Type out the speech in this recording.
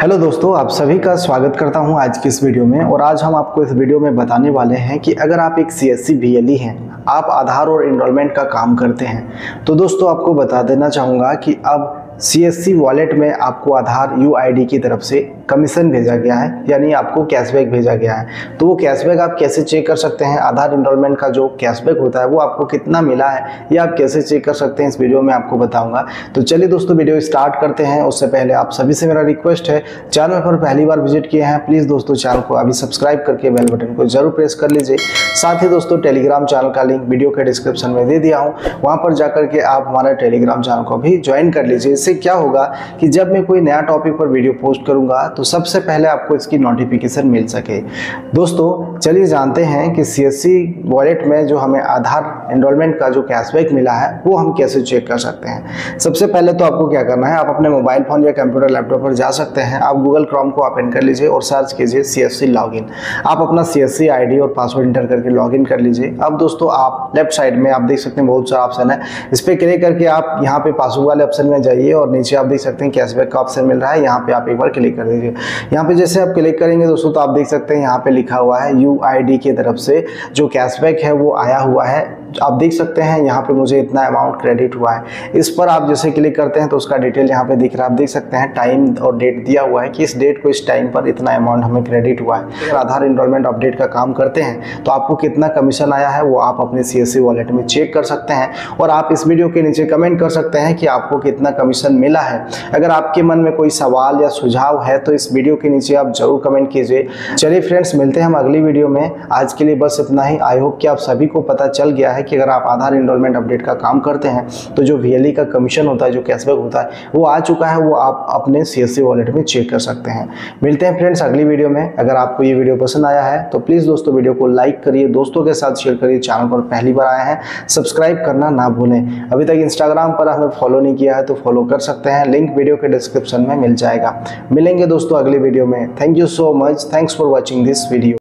Hello दोस्तों, आप सभी का स्वागत करता हूँ आज की इस वीडियो में। और आज हम आपको इस वीडियो में बताने वाले हैं कि अगर आप एक सी एस सी हैं, आप आधार और इनरोलमेंट का काम करते हैं तो दोस्तों आपको बता देना चाहूँगा कि अब सी वॉलेट में आपको आधार डी की तरफ़ से कमीशन भेजा गया है, यानी आपको कैशबैक भेजा गया है। तो वो कैशबैक आप कैसे चेक कर सकते हैं? आधार इनरोलमेंट का जो कैशबैक होता है, वो आपको कितना मिला है, ये आप कैसे चेक कर सकते हैं? इस वीडियो में आपको बताऊँगा। तो चलिए दोस्तों वीडियो स्टार्ट करते हैं। उससे पहले आप सभी से मेरा रिक्वेस्ट है चैनल पर पहली बार विज़िट किए हैं प्लीज़ दोस्तों चैनल को अभी सब्सक्राइब करके बेल बटन को ज़रूर प्रेस कर लीजिए। साथ ही दोस्तों टेलीग्राम चैनल का लिंक वीडियो के डिस्क्रिप्शन में दे दिया हूँ। वहाँ पर जाकर के आप हमारे टेलीग्राम चैनल को भी ज्वाइन कर लीजिए। इससे क्या होगा कि जब मैं कोई नया टॉपिक पर वीडियो पोस्ट करूँगा तो सबसे पहले आपको इसकी नोटिफिकेशन मिल सके। दोस्तों, चलिए जानते हैं कि सी वॉलेट में जो हमें आधार एनरोलमेंट का जो कैशबैक मिला है, वो हम कैसे चेक कर सकते हैं। सबसे पहले तो आपको क्या करना है, आप अपने मोबाइल फ़ोन या कंप्यूटर लैपटॉप पर जा सकते हैं। आप गूगल क्रोम को ओपन कर लीजिए और सर्च कीजिए सी एस लॉगिन आप अपना सी एस सी और पासवर्ड इंटर करके लॉगिन कर लीजिए। अब दोस्तों, आप लेफ़्ट साइड में, आप देख सकते हैं बहुत सारा ऑप्शन है। इस पर क्लिक करके आप यहाँ पे पासवर्ड वाले ऑप्शन में जाइए और नीचे आप देख सकते हैं कैशबैक का ऑप्शन मिल रहा है। यहाँ पे आप एक बार क्लिक कर दीजिए। यहाँ पे जैसे आप क्लिक करेंगे दोस्तों तो आप देख सकते हैं यहाँ पे लिखा हुआ है यू की तरफ़ से जो कैशबैक है वो आया हुआ है। आप देख सकते हैं यहाँ पे मुझे इतना अमाउंट क्रेडिट हुआ है। इस पर आप जैसे क्लिक करते हैं तो उसका डिटेल यहाँ पे दिख रहा है। आप देख सकते हैं टाइम और डेट दिया हुआ है कि इस डेट को इस टाइम पर इतना अमाउंट हमें क्रेडिट हुआ है। अगर आधार इनरोलमेंट अपडेट का काम करते हैं तो आपको कितना कमीशन आया है वो आप अपने सी वॉलेट में चेक कर सकते हैं। और आप इस वीडियो के नीचे कमेंट कर सकते हैं कि आपको कितना कमीशन मिला है। अगर आपके मन में कोई सवाल या सुझाव है तो इस वीडियो के नीचे आप ज़रूर कमेंट कीजिए। चलिए फ्रेंड्स, मिलते हैं हम अगली वीडियो में। आज के लिए बस इतना ही। आई होप कि आप सभी को पता चल गया है कि अगर आप आधार इनरोलमेंट अपडेट का काम करते हैं तो जो वी का कमीशन होता है, जो कैशबैक होता है, वो आ चुका है, वो आप अपने सी वॉलेट में चेक कर सकते हैं। मिलते हैं फ्रेंड्स अगली वीडियो में। अगर आपको ये वीडियो पसंद आया है तो प्लीज़ दोस्तों वीडियो को लाइक करिए, दोस्तों के साथ शेयर करिए। चैनल पर पहली बार आए हैं सब्सक्राइब करना ना भूलें। अभी तक इंस्टाग्राम पर हमें फॉलो नहीं किया है तो फॉलो कर सकते हैं। लिंक वीडियो के डिस्क्रिप्शन में मिल जाएगा। मिलेंगे दोस्तों अगली वीडियो में। Thank you so much thanks for watching this video